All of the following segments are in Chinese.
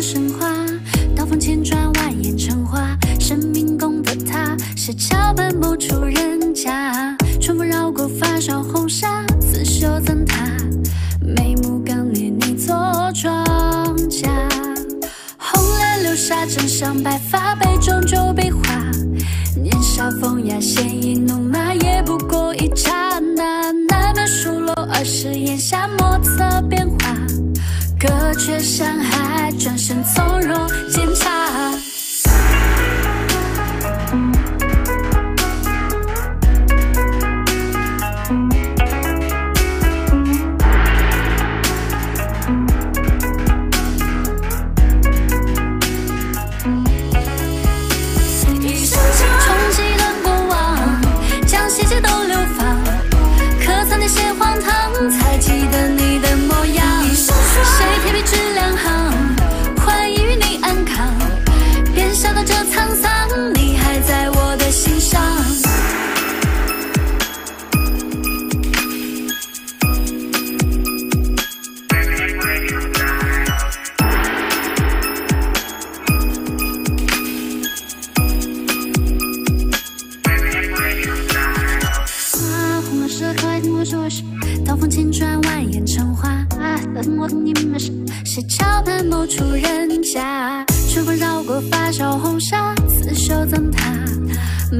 神话，刀锋千转万蜒成画，神明功的塔，石桥畔不出人家。春风绕过发梢红纱，刺绣赠他，眉目刚烈你做妆嫁。红莲流沙枕上白发，杯中酒被化。年少风雅鲜衣怒马，也不过一刹那，难免疏漏，而是眼下莫测变化。隔却山海。说是，刀锋千转蜿蜒成花。啊，我懂你们是，是桥畔某处人家，春风绕过发梢红纱，刺绣赠他，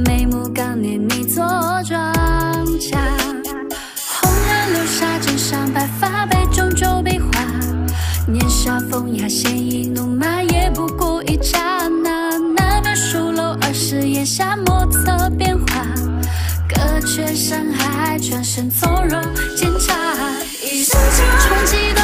眉目刚烈你做庄稼。红颜流沙，枕上白发，却伤海转身从容煎茶一生长